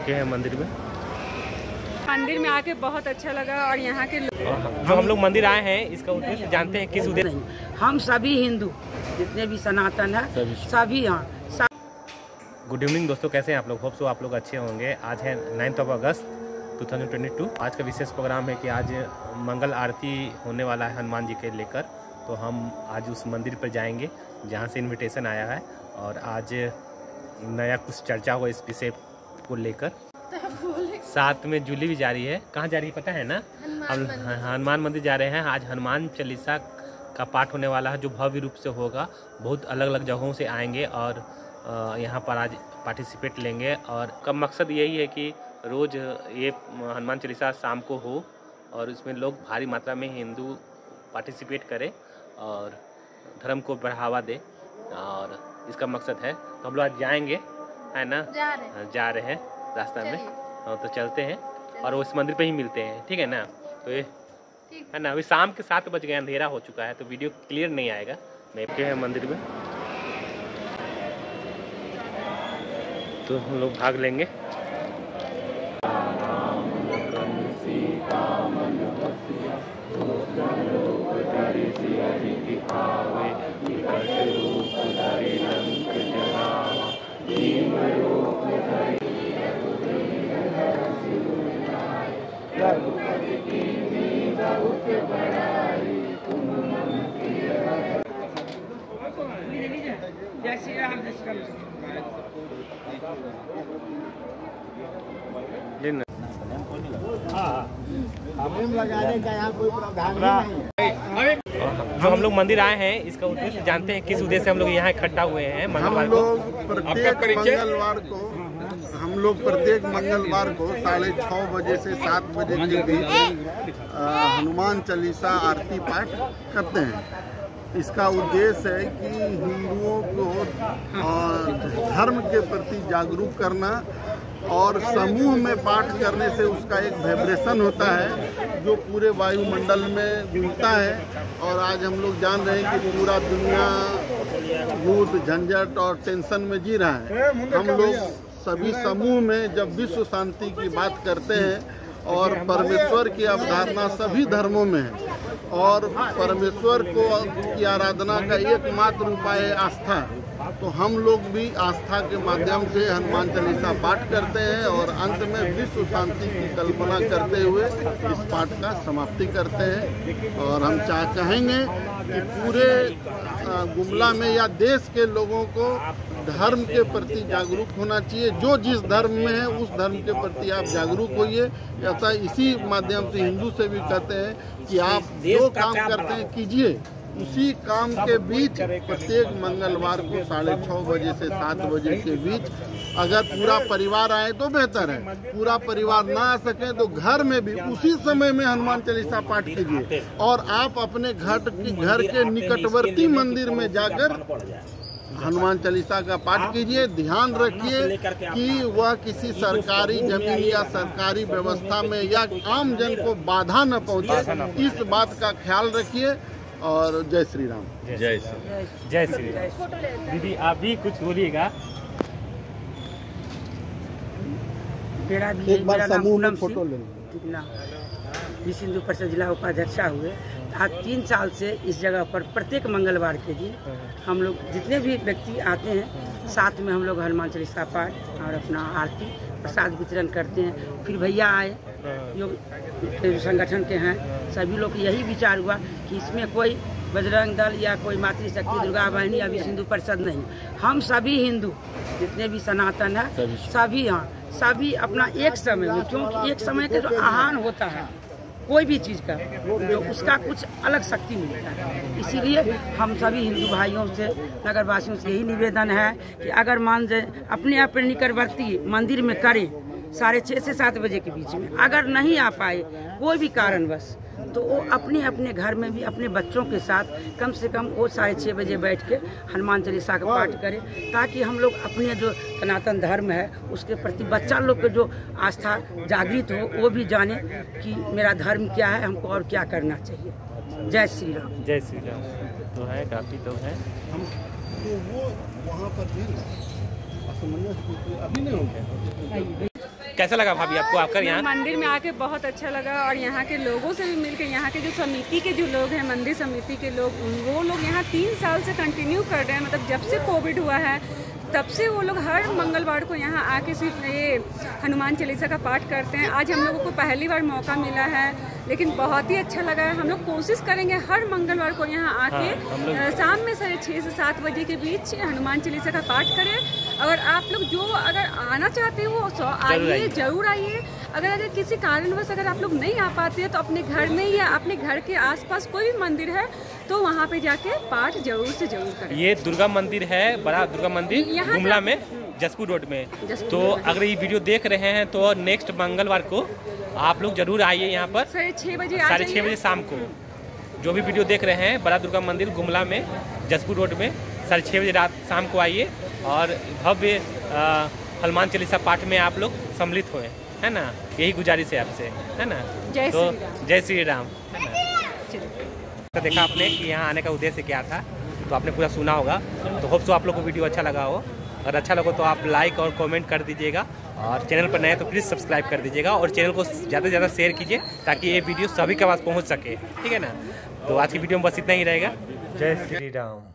के हैं मंदिर में? मंदिर में आके बहुत अच्छा लगा और यहाँ के लोग जो हम लोग मंदिर आए हैं इसका उद्देश्य जानते हैं किस उद्देश्य हम सभी हिंदू जितने भी सनातन है सभी। सभी यहाँ गुड इवनिंग दोस्तों कैसे हैं आप लोग? होप सो आप लोग अच्छे होंगे। आज है नाइन्थ ऑफ़ अगस्त 2022 आज का विशेष प्रोग्राम है कि आज मंगल आरती होने वाला है हनुमान जी के लेकर। तो हम आज उस मंदिर पर जाएँगे जहाँ से इनविटेशन आया है। और आज नया कुछ चर्चा हुआ इस विषय को लेकर। साथ में जूली भी जा रही है। कहाँ जा रही है पता है ना? हम हनुमान मंदिर जा रहे हैं। आज हनुमान चालीसा का पाठ होने वाला है जो भव्य रूप से होगा। बहुत अलग अलग जगहों से आएँगे और यहाँ पर आज पार्टिसिपेट लेंगे। और का मकसद यही है कि रोज़ ये हनुमान चालीसा शाम को हो और इसमें लोग भारी मात्रा में हिंदू पार्टिसिपेट करें और धर्म को बढ़ावा दे। और इसका मकसद है तो हम लोग आज जाएँगे। है ना? जा रहे हैं। हाँ, जा रहे हैं रास्ता में। हाँ, तो चलते हैं और उस मंदिर पे ही मिलते हैं ठीक है ना? तो ये है ना अभी शाम के सात बज गए अंधेरा हो चुका है तो वीडियो क्लियर नहीं आएगा। मैं के है मंदिर में। तो हम लोग भाग लेंगे। जो हम लोग मंदिर आए हैं इसका उद्देश्य जानते हैं किस उद्देश्य से हम लोग यहाँ इकट्ठा हुए हैं मंगलवार को। प्रत्येक मंगलवार को हम लोग प्रत्येक मंगलवार को साढ़े छः बजे से सात बजे के बीच हनुमान चालीसा आरती पाठ करते हैं। इसका उद्देश्य है कि हिंदुओं को धर्म के प्रति जागरूक करना और समूह में पाठ करने से उसका एक वाइब्रेशन होता है जो पूरे वायुमंडल में घूमता है। और आज हम लोग जान रहे हैं कि पूरा दुनिया युद्ध झंझट और टेंशन में जी रहा है। हम लोग सभी समूह में जब विश्व शांति की बात करते हैं और परमेश्वर की अवधारणा सभी धर्मों में है। और परमेश्वर को की आराधना का एकमात्र उपाय आस्था। तो हम लोग भी आस्था के माध्यम से हनुमान चालीसा पाठ करते हैं और अंत में विश्व शांति की कल्पना करते हुए इस पाठ का समाप्ति करते हैं। और हम चाह कहेंगे कि पूरे गुमला में या देश के लोगों को धर्म के प्रति जागरूक होना चाहिए। जो जिस धर्म में है उस धर्म के प्रति आप जागरूक होइए। ऐसा इसी माध्यम से हिंदू से भी कहते हैं कि आप जो काम करते हैं कीजिए। उसी काम के बीच प्रत्येक मंगलवार को साढ़े छः बजे से सात बजे के बीच अगर पूरा परिवार आए तो बेहतर है। पूरा परिवार ना आ सके तो घर में भी उसी समय में हनुमान चालीसा पाठ कीजिए और आप अपने घर की घर के निकटवर्ती मंदिर में जाकर हनुमान चालीसा का पाठ कीजिए। ध्यान रखिए कि वह किसी सरकारी ज़मीन या सरकारी व्यवस्था में या आम जन को बाधा न पहुँचे इस बात का ख्याल रखिए। और जय श्री राम। जय श्री जय श्री राम। दीदी आप भी कुछ बोलिएगा। एक बार समूह में फ़ोटो ले विश्व हिंदू परिषद जिला उपाध्यक्षा हुए आज तीन साल से इस जगह पर प्रत्येक मंगलवार के दिन हम लोग जितने भी व्यक्ति आते हैं साथ में हम लोग हनुमान चालीसा पाठ और अपना आरती प्रसाद वितरण करते हैं। फिर भैया आए जो संगठन के हैं सभी लोग यही विचार हुआ कि इसमें कोई बजरंग दल या कोई मातृशक्ति दुर्गा वाहिनी अभी हिंदू परिषद नहीं। हम सभी हिंदू जितने भी सनातन है सभी हाँ सभी अपना एक समय में क्योंकि एक समय का जो आहान होता है कोई भी चीज़ का जो उसका कुछ अलग शक्ति मिलता है। इसीलिए हम सभी हिंदू भाइयों से, नगरवासियों से यही निवेदन है कि अगर मान जाए, अपने अपने निकटवर्ती मंदिर में करें साढ़े छः से सात बजे के बीच में। अगर नहीं आ पाए कोई भी कारणवश तो वो अपने अपने घर में भी अपने बच्चों के साथ कम से कम वो साढ़े छः बजे बैठ के हनुमान चालीसा का पाठ करें ताकि हम लोग अपने जो सनातन धर्म है उसके प्रति बच्चा लोग को जो आस्था जागृत हो वो भी जाने कि मेरा धर्म क्या है हमको और क्या करना चाहिए। जय श्री राम। जय श्री राम। तो है काफ़ी लोग हैं। हम तो वो वहाँ पर भी असमंजस अभी नहीं हो गया कैसा लगा भाभी आपको आकर यहाँ मंदिर में आके बहुत अच्छा लगा और यहाँ के लोगों से भी मिलकर यहाँ के जो समिति के जो लोग हैं मंदिर समिति के लोग वो लोग यहाँ तीन साल से कंटिन्यू कर रहे हैं। मतलब जब से कोविड हुआ है तब से वो लोग हर मंगलवार को यहाँ आके सिर्फ़ ये हनुमान चालीसा का पाठ करते हैं। आज हम लोगों को पहली बार मौका मिला है लेकिन बहुत ही अच्छा लगा है। हम लोग कोशिश करेंगे हर मंगलवार को यहाँ आके हाँ, शाम में साढ़े छः से सात बजे के बीच हनुमान चालीसा का पाठ करें। अगर आप लोग जो अगर आना चाहते हो सौ। आइए। ज़रूर आइए। अगर अगर किसी कारणवश अगर आप लोग नहीं आ पाते हैं तो अपने घर में या अपने घर के आसपास कोई भी मंदिर है तो वहाँ पे जाके पाठ ज़रूर से ज़रूर करें। ये दुर्गा मंदिर है बड़ा दुर्गा मंदिर गुमला में जसपुर रोड में। तो अगर ये वीडियो देख रहे हैं तो नेक्स्ट मंगलवार को आप लोग ज़रूर आइए यहाँ पर। साढ़े छः बजे साढ़े छः बजे शाम को। जो भी वीडियो देख रहे हैं बड़ा दुर्गा मंदिर गुमला में जसपुर रोड में साढ़े छः बजे रात शाम को आइए। और भव्य हनुमान चालीसा पाठ में आप लोग सम्मिलित हुए। है ना? यही गुजारिश है आपसे है ना? जय तो श्री राम। जय श्री राम है ना? तो देखा आपने कि यहाँ आने का उद्देश्य क्या था तो आपने पूरा सुना होगा। तो होप सो आप लोग को वीडियो अच्छा लगा हो। अगर अच्छा लगा तो आप लाइक और कमेंट कर दीजिएगा। और चैनल पर नए तो प्लीज़ सब्सक्राइब कर दीजिएगा और चैनल को ज़्यादा से ज़्यादा शेयर कीजिए ताकि ये वीडियो सभी के पास पहुँच सके ठीक है ना? तो आज की वीडियो में बस इतना ही रहेगा। जय श्री राम।